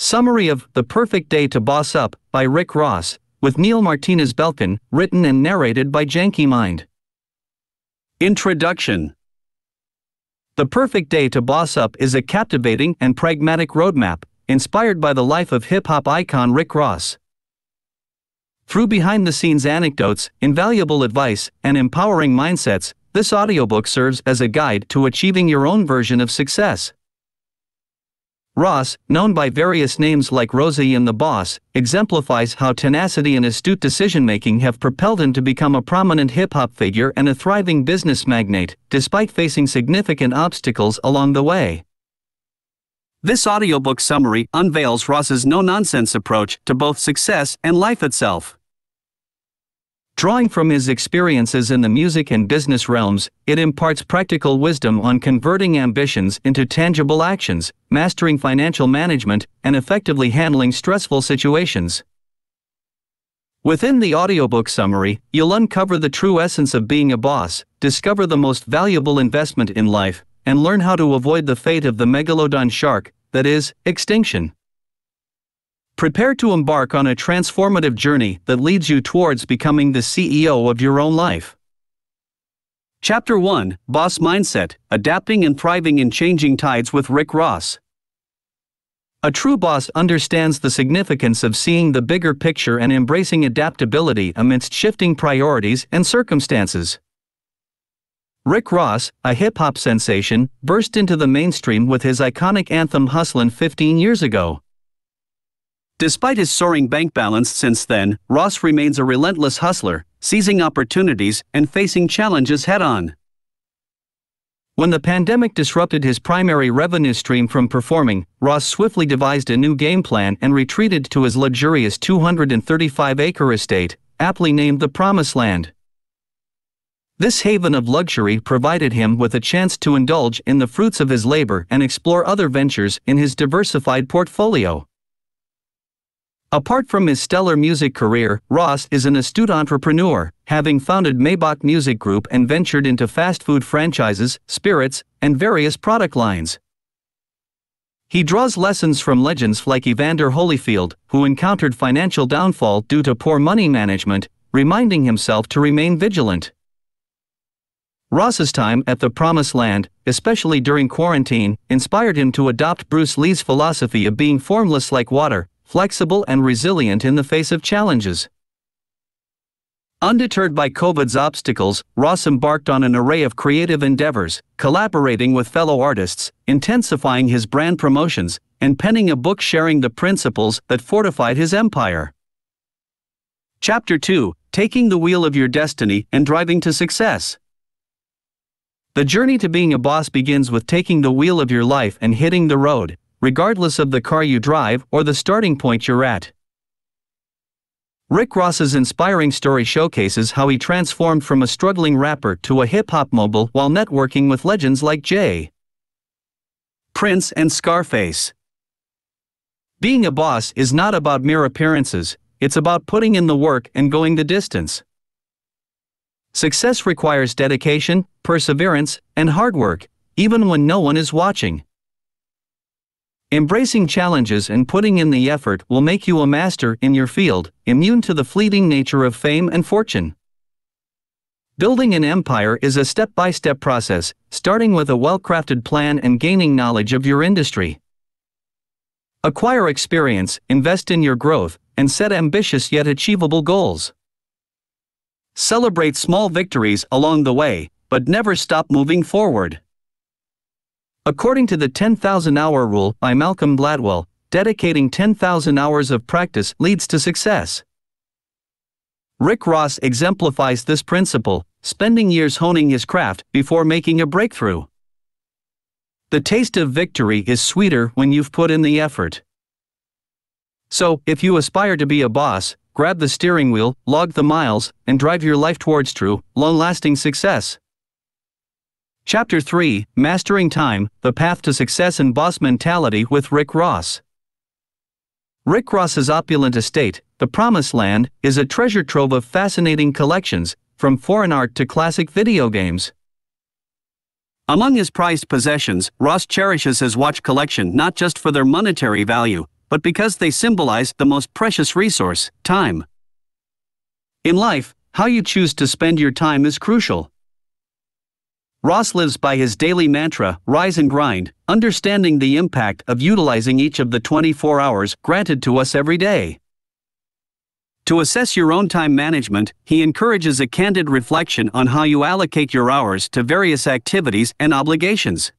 Summary of The Perfect Day to Boss Up by Rick Ross, with Neil Martinez Belkin, written and narrated by Janky Mind. Introduction The Perfect Day to Boss Up is a captivating and pragmatic roadmap, inspired by the life of hip hop icon Rick Ross. Through behind the scenes anecdotes, invaluable advice, and empowering mindsets, this audiobook serves as a guide to achieving your own version of success. Ross, known by various names like Rozay and the Boss, exemplifies how tenacity and astute decision making have propelled him to become a prominent hip hop figure and a thriving business magnate, despite facing significant obstacles along the way. This audiobook summary unveils Ross's no nonsense approach to both success and life itself. Drawing from his experiences in the music and business realms, it imparts practical wisdom on converting ambitions into tangible actions, mastering financial management, and effectively handling stressful situations. Within the audiobook summary, you'll uncover the true essence of being a boss, discover the most valuable investment in life, and learn how to avoid the fate of the megalodon shark, that is, extinction. Prepare to embark on a transformative journey that leads you towards becoming the CEO of your own life. Chapter 1 Boss Mindset Adapting and Thriving in Changing Tides with Rick Ross. A true boss understands the significance of seeing the bigger picture and embracing adaptability amidst shifting priorities and circumstances. Rick Ross, a hip hop sensation, burst into the mainstream with his iconic anthem Hustlin' 15 years ago. Despite his soaring bank balance since then, Ross remains a relentless hustler, seizing opportunities and facing challenges head on. When the pandemic disrupted his primary revenue stream from performing, Ross swiftly devised a new game plan and retreated to his luxurious 235 acre estate, aptly named the Promised Land. This haven of luxury provided him with a chance to indulge in the fruits of his labor and explore other ventures in his diversified portfolio. Apart from his stellar music career, Ross is an astute entrepreneur, having founded Maybach Music Group and ventured into fast food franchises, spirits, and various product lines. He draws lessons from legends like Evander Holyfield, who encountered financial downfall due to poor money management, reminding himself to remain vigilant. Ross's time at the Promised Land, especially during quarantine, inspired him to adopt Bruce Lee's philosophy of being formless like water, flexible and resilient in the face of challenges. Undeterred by COVID's obstacles, Ross embarked on an array of creative endeavors, collaborating with fellow artists, intensifying his brand promotions, and penning a book sharing the principles that fortified his empire. Chapter 2 Taking the Wheel of Your Destiny and Driving to Success. The journey to being a boss begins with taking the wheel of your life and hitting the road, regardless of the car you drive or the starting point you're at. Rick Ross's inspiring story showcases how he transformed from a struggling rapper to a hip hop mogul while networking with legends like Jay, Prince, and Scarface. Being a boss is not about mere appearances, it's about putting in the work and going the distance. Success requires dedication, perseverance, and hard work, even when no one is watching. Embracing challenges and putting in the effort will make you a master in your field, immune to the fleeting nature of fame and fortune. Building an empire is a step by step process, starting with a well crafted plan and gaining knowledge of your industry. Acquire experience, invest in your growth, and set ambitious yet achievable goals. Celebrate small victories along the way, but never stop moving forward. According to the 10,000 hour rule by Malcolm Gladwell, dedicating 10,000 hours of practice leads to success. Rick Ross exemplifies this principle, spending years honing his craft before making a breakthrough. The taste of victory is sweeter when you've put in the effort. So, if you aspire to be a boss, grab the steering wheel, log the miles, and drive your life towards true, long lasting success. Chapter 3 Mastering Time The Path to Success and Boss Mentality with Rick Ross. Rick Ross's opulent estate, The Promised Land, is a treasure trove of fascinating collections, from foreign art to classic video games. Among his prized possessions, Ross cherishes his watch collection not just for their monetary value, but because they symbolize the most precious resource time. In life, how you choose to spend your time is crucial. Ross lives by his daily mantra rise and grind, understanding the impact of utilizing each of the 24 hours granted to us every day. To assess your own time management, he encourages a candid reflection on how you allocate your hours to various activities and obligations.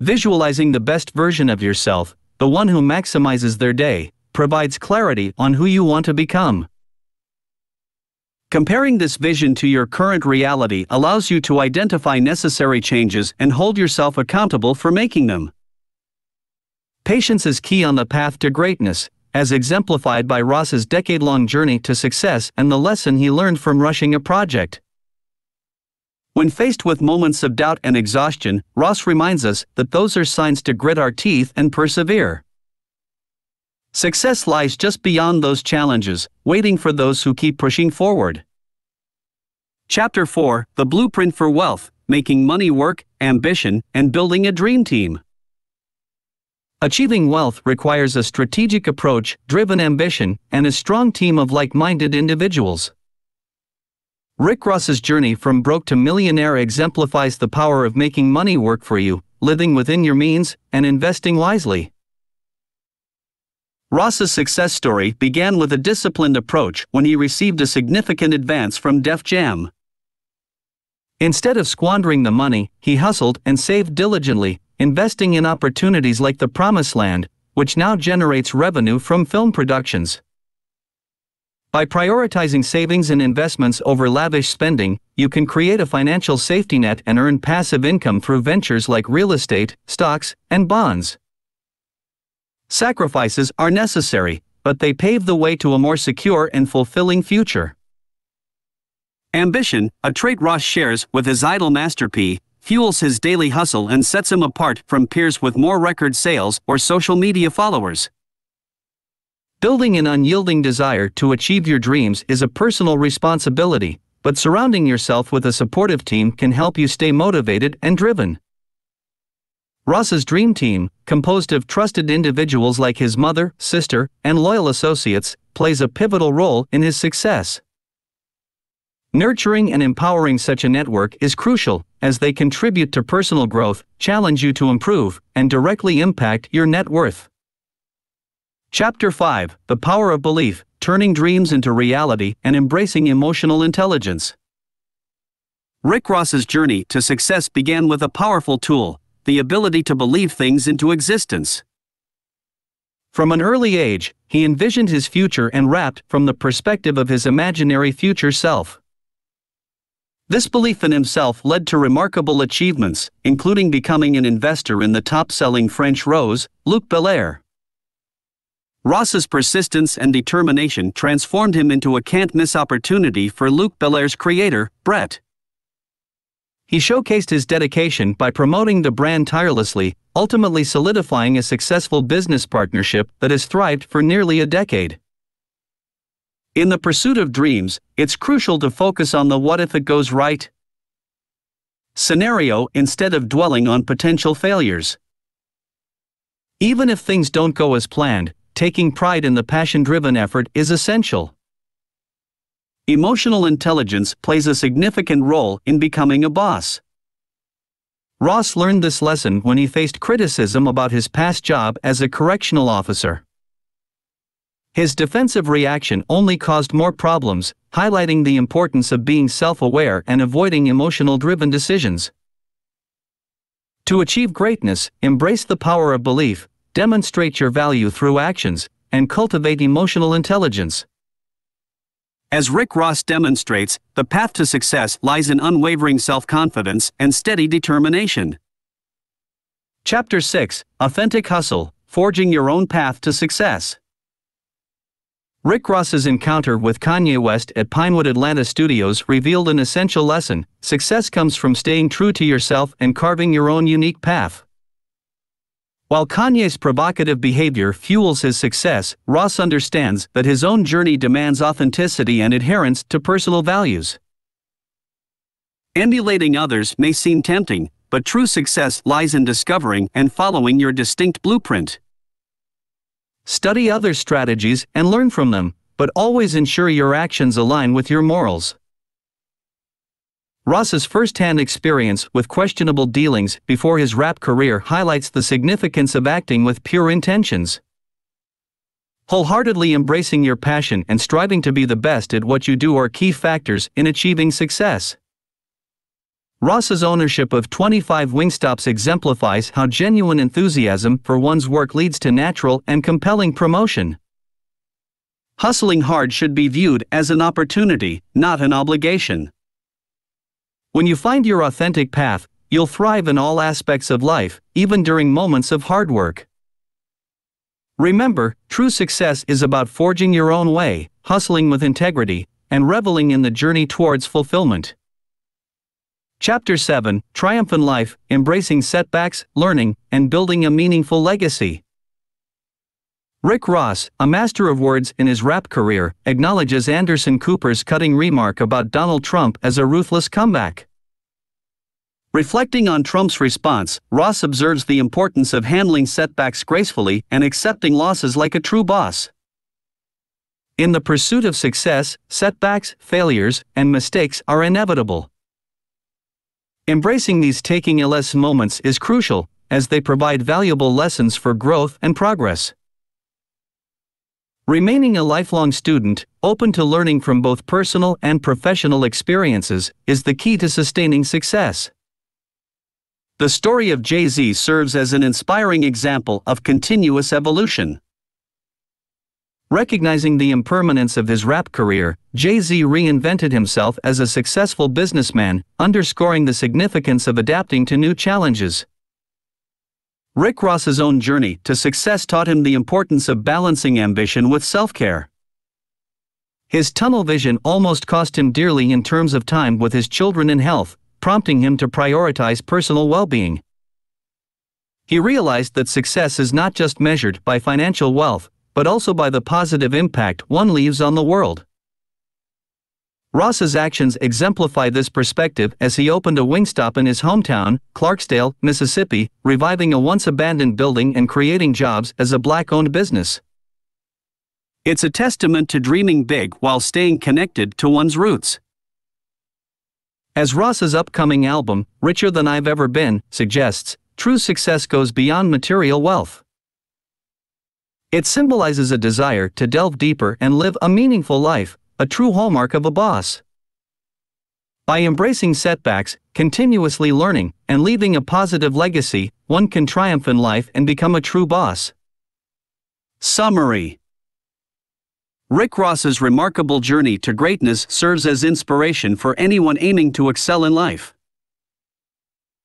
Visualizing the best version of yourself, the one who maximizes their day, provides clarity on who you want to become. Comparing this vision to your current reality allows you to identify necessary changes and hold yourself accountable for making them. Patience is key on the path to greatness, as exemplified by Ross's decade long journey to success and the lesson he learned from rushing a project. When faced with moments of doubt and exhaustion, Ross reminds us that those are signs to grit our teeth and persevere. Success lies just beyond those challenges, waiting for those who keep pushing forward. Chapter 4 The Blueprint for Wealth Making Money Work, Ambition, and Building a Dream Team. Achieving wealth requires a strategic approach, driven ambition, and a strong team of like minded individuals. Rick Ross's journey from broke to millionaire exemplifies the power of making money work for you, living within your means, and investing wisely. Ross's success story began with a disciplined approach when he received a significant advance from Def Jam. Instead of squandering the money, he hustled and saved diligently, investing in opportunities like the Promised Land, which now generates revenue from film productions. By prioritizing savings and investments over lavish spending, you can create a financial safety net and earn passive income through ventures like real estate, stocks, and bonds. Sacrifices are necessary, but they pave the way to a more secure and fulfilling future. Ambition, a trait Ross shares with his idol Master P, fuels his daily hustle and sets him apart from peers with more record sales or social media followers. Building an unyielding desire to achieve your dreams is a personal responsibility, but surrounding yourself with a supportive team can help you stay motivated and driven. Ross's dream team, composed of trusted individuals like his mother, sister, and loyal associates, plays a pivotal role in his success. Nurturing and empowering such a network is crucial, as they contribute to personal growth, challenge you to improve, and directly impact your net worth. Chapter 5 The Power of Belief Turning Dreams into Reality and Embracing Emotional Intelligence. Rick Ross's journey to success began with a powerful tool the ability to believe things into existence. From an early age, he envisioned his future and rapped from the perspective of his imaginary future self. This belief in himself led to remarkable achievements, including becoming an investor in the top selling French rose, Luc Belaire. Ross's persistence and determination transformed him into a can't miss opportunity for Luc Belaire's creator, Brett. He showcased his dedication by promoting the brand tirelessly, ultimately solidifying a successful business partnership that has thrived for nearly a decade. In the pursuit of dreams, it's crucial to focus on the what if it goes right scenario instead of dwelling on potential failures. Even if things don't go as planned, taking pride in the passion driven effort is essential. Emotional intelligence plays a significant role in becoming a boss. Ross learned this lesson when he faced criticism about his past job as a correctional officer. His defensive reaction only caused more problems, highlighting the importance of being self aware and avoiding emotional driven decisions. To achieve greatness, embrace the power of belief, demonstrate your value through actions, and cultivate emotional intelligence. As Rick Ross demonstrates, the path to success lies in unwavering self confidence and steady determination. Chapter 6 Authentic Hustle Forging Your Own Path to Success. Rick Ross's encounter with Kanye West at Pinewood Atlanta Studios revealed an essential lesson success comes from staying true to yourself and carving your own unique path. While Kanye's provocative behavior fuels his success, Ross understands that his own journey demands authenticity and adherence to personal values. Emulating others may seem tempting, but true success lies in discovering and following your distinct blueprint. Study other strategies and learn from them, but always ensure your actions align with your morals. Ross's first-hand experience with questionable dealings before his rap career highlights the significance of acting with pure intentions. Wholeheartedly embracing your passion and striving to be the best at what you do are key factors in achieving success. Ross's ownership of 25 Wingstops exemplifies how genuine enthusiasm for one's work leads to natural and compelling promotion. Hustling hard should be viewed as an opportunity, not an obligation. When you find your authentic path, you'll thrive in all aspects of life, even during moments of hard work. Remember, true success is about forging your own way, hustling with integrity, and reveling in the journey towards fulfillment. Chapter 7 Triumph in Life Embracing Setbacks, Learning, and Building a Meaningful Legacy. Rick Ross, a master of words in his rap career, acknowledges Anderson Cooper's cutting remark about Donald Trump as a ruthless comeback. Reflecting on Trump's response, Ross observes the importance of handling setbacks gracefully and accepting losses like a true boss. In the pursuit of success, setbacks, failures, and mistakes are inevitable. Embracing these taking LS moments is crucial, as they provide valuable lessons for growth and progress. Remaining a lifelong student, open to learning from both personal and professional experiences, is the key to sustaining success. The story of Jay Z serves as an inspiring example of continuous evolution. Recognizing the impermanence of his rap career, Jay Z reinvented himself as a successful businessman, underscoring the significance of adapting to new challenges. Rick Ross's own journey to success taught him the importance of balancing ambition with self care. His tunnel vision almost cost him dearly in terms of time with his children and health, prompting him to prioritize personal well being. He realized that success is not just measured by financial wealth, but also by the positive impact one leaves on the world. Ross's actions exemplify this perspective as he opened a Wingstop in his hometown, Clarksdale, Mississippi, reviving a once abandoned building and creating jobs as a black owned business. It's a testament to dreaming big while staying connected to one's roots. As Ross's upcoming album, Richer Than I've Ever Been, suggests, true success goes beyond material wealth. It symbolizes a desire to delve deeper and live a meaningful life, a true hallmark of a boss. By embracing setbacks, continuously learning, and leaving a positive legacy, one can triumph in life and become a true boss. Summary Rick Ross's remarkable journey to greatness serves as inspiration for anyone aiming to excel in life.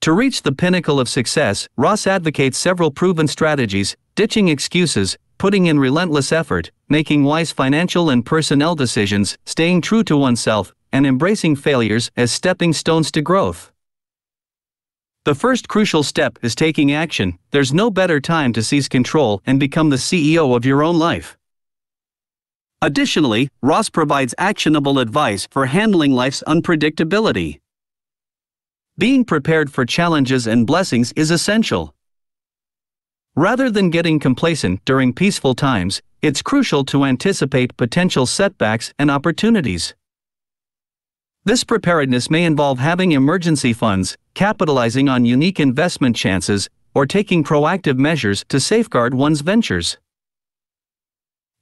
To reach the pinnacle of success, Ross advocates several proven strategies ditching excuses, putting in relentless effort, making wise financial and personnel decisions, staying true to oneself, and embracing failures as stepping stones to growth. The first crucial step is taking action. There's no better time to seize control and become the CEO of your own life. Additionally, Ross provides actionable advice for handling life's unpredictability. Being prepared for challenges and blessings is essential. Rather than getting complacent during peaceful times, it's crucial to anticipate potential setbacks and opportunities. This preparedness may involve having emergency funds, capitalizing on unique investment chances, or taking proactive measures to safeguard one's ventures.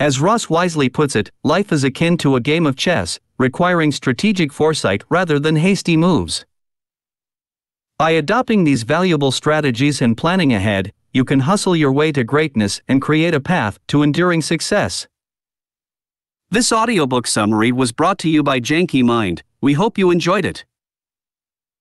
As Ross wisely puts it, life is akin to a game of chess, requiring strategic foresight rather than hasty moves. By adopting these valuable strategies and planning ahead, you can hustle your way to greatness and create a path to enduring success. This audiobook summary was brought to you by Janky Mind. We hope you enjoyed it.